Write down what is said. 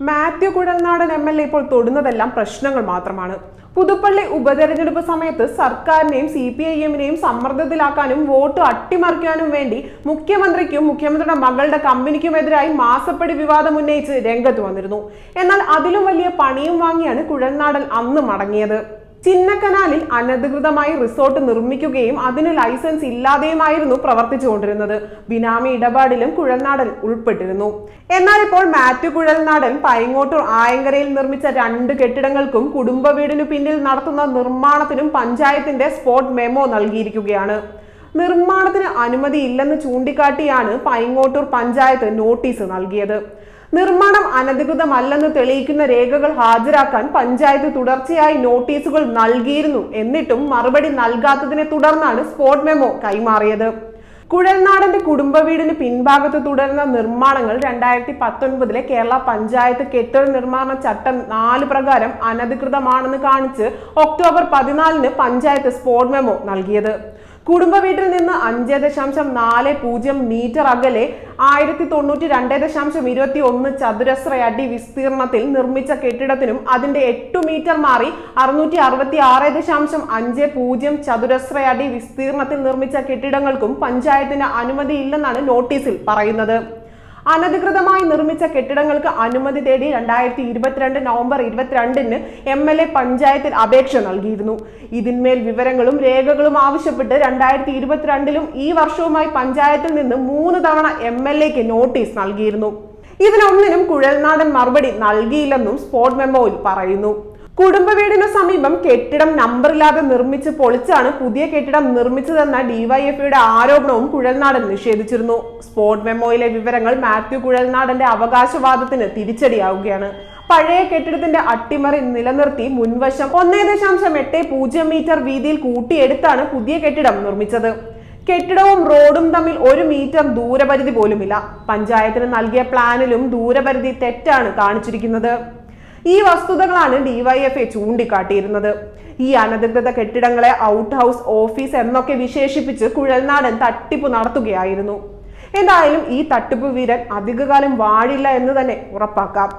Mathew Kuzhalnadan M L A ഇപ്പോൾ തൊടുന്നതെല്ലാം പ്രശ്നങ്ങൾ മാത്രമാണ്. പുതുപ്പള്ളി ഉപതെരഞ്ഞെടുപ്പ് സമയത്ത് സർക്കാരിനെയും സി പി ഐ എമ്മിനെയും സമ്മർദ്ദത്തിലാക്കാനും വോട്ട് അട്ടിമറിക്കാനും വേണ്ടി മുഖ്യമന്ത്രിക്കും മുഖ്യമന്ത്രിയുടെ മകളുടെ കമ്പനിക്കുമെതിരായി മാസപ്പടി വിവാദം ഉന്നയിച്ച് രംഗത്ത് വന്നിരുന്നു. എന്നാൽ അതിലും വലിയ പണിയും വാങ്ങിയാണ് കുഴൽനാടൻ അന്ന് മടങ്ങിയത്. ചിന്നക്കനാലിൽ അനധികൃതമായി റിസോർട്ട് നിർമ്മിക്കുകയും അതിന് ലൈസൻസ് ഇല്ലാതെയുമായിരുന്നു പ്രവർത്തിച്ചുകൊണ്ടിരുന്നത്. ബിനാമി ഇടപാടിലും കുഴൽനാടൻ ഉൾപ്പെട്ടിരുന്നു. എന്നാൽ ഇപ്പോൾ മാത്യു കുഴൽനാടൻ പൈങ്ങോട്ടൂർ ആയങ്കരയിൽ നിർമ്മിച്ച രണ്ട് കെട്ടിടങ്ങൾക്കും കുടുംബ വീടിനു പിന്നിൽ നടത്തുന്ന നിർമ്മാണത്തിനും പഞ്ചായത്തിന്റെ സ്പോട്ട് മെമോ നൽകിയിരിക്കുകയാണ്. നിർമ്മാണത്തിന് അനുമതിയില്ലെന്ന് ചൂണ്ടിക്കാട്ടിയാണ് പൈങ്ങോട്ടൂർ പഞ്ചായത്ത് നോട്ടീസ് നൽകിയത്. നിർമ്മാണം അനധികൃതമല്ലെന്ന് തെളിയിക്കുന്ന രേഖകൾ ഹാജരാക്കാൻ പഞ്ചായത്ത് തുടർച്ചയായി നോട്ടീസുകൾ നൽകിയിരുന്നു. എന്നിട്ടും മറുപടി നൽകാത്തതിനെ തുടർന്നാണ് സ്പോട്ട് മെമ്മോ കൈമാറിയത്. കുഴൽനാടന്റെ കുടുംബ വീടിന് പിൻഭാഗത്ത് തുടരുന്ന നിർമ്മാണങ്ങൾ രണ്ടായിരത്തി പത്തൊൻപതിലെ കേരള പഞ്ചായത്ത് കെട്ടിട നിർമ്മാണ ചട്ടം നാല് പ്രകാരം അനധികൃതമാണെന്ന് കാണിച്ച് ഒക്ടോബർ പതിനാലിന് പഞ്ചായത്ത് സ്പോട്ട് മെമ്മോ നൽകിയത്. കുടുംബ വീട്ടിൽ നിന്ന് അഞ്ച് ദശാംശം നാല് പൂജ്യം മീറ്റർ അകലെ ആയിരത്തി തൊണ്ണൂറ്റി രണ്ട് ദശാംശം ഇരുപത്തി ഒന്ന് ചതുരശ്ര അടി വിസ്തീർണത്തിൽ നിർമ്മിച്ച കെട്ടിടത്തിനും അതിന്റെ എട്ടു മീറ്റർ മാറി അറുന്നൂറ്റി അറുപത്തി ആറ് ദശാംശം അഞ്ച് പൂജ്യം ചതുരശ്ര അടി വിസ്തീർണത്തിൽ നിർമ്മിച്ച കെട്ടിടങ്ങൾക്കും പഞ്ചായത്തിന് അനുമതിയില്ലെന്നാണ് നോട്ടീസിൽ പറയുന്നത്. അനധികൃതമായി നിർമ്മിച്ച കെട്ടിടങ്ങൾക്ക് അനുമതി തേടി രണ്ടായിരത്തി ഇരുപത്തിരണ്ട് നവംബർ ഇരുപത്തിരണ്ടിന് എം എൽ എ പഞ്ചായത്തിൽ അപേക്ഷ നൽകിയിരുന്നു. ഇതിന്മേൽ വിവരങ്ങളും രേഖകളും ആവശ്യപ്പെട്ട് രണ്ടായിരത്തി ഇരുപത്തിരണ്ടിലും ഈ വർഷവുമായി പഞ്ചായത്തിൽ നിന്ന് മൂന്ന് തവണ എം എൽ എക്ക് നോട്ടീസ് നൽകിയിരുന്നു. ഇതിനൊന്നിനും കുഴൽനാടൻ മറുപടി നൽകിയില്ലെന്നും സ്പോട്ട് മെമ്മോയിൽ പറയുന്നു. കുടുംബ വീടിനു സമീപം കെട്ടിടം നമ്പറില്ലാതെ നിർമ്മിച്ച് പൊളിച്ചാണ് പുതിയ കെട്ടിടം നിർമ്മിച്ചതെന്ന ഡിവൈഎഫ്ഐയുടെ ആരോപണവും കുഴൽനാടൻ നിഷേധിച്ചിരുന്നു. സ്പോട്ട് മെമ്മോയിലെ വിവരങ്ങൾ മാത്യു കുഴൽനാടന്റെ അവകാശവാദത്തിന് തിരിച്ചടിയാവുകയാണ്. പഴയ കെട്ടിടത്തിന്റെ അട്ടിമറി നിലനിർത്തി മുൻവശം ഒന്നേ ദശാംശം എട്ട് പൂജ്യം മീറ്റർ വീതിയിൽ കൂട്ടിയെടുത്താണ് പുതിയ കെട്ടിടം നിർമ്മിച്ചത്. കെട്ടിടവും റോഡും തമ്മിൽ ഒരു മീറ്റർ ദൂരപരിധി പോലുമില്ല. പഞ്ചായത്തിന് നൽകിയ പ്ലാനിലും ദൂരപരിധി തെറ്റാണ് കാണിച്ചിരിക്കുന്നത്. ഈ വസ്തുതകളാണ് ഡിവൈഎഫ്ഐ ചൂണ്ടിക്കാട്ടിയിരുന്നത്. ഈ അനധികൃത കെട്ടിടങ്ങളെ ഔട്ട് ഹൗസ് ഓഫീസ് എന്നൊക്കെ വിശേഷിപ്പിച്ച് കുഴൽനാടൻ തട്ടിപ്പ് നടത്തുകയായിരുന്നു. എന്തായാലും ഈ തട്ടിപ്പ് വീരൻ അധികകാലം വാഴില്ല എന്ന് തന്നെ ഉറപ്പാക്കാം.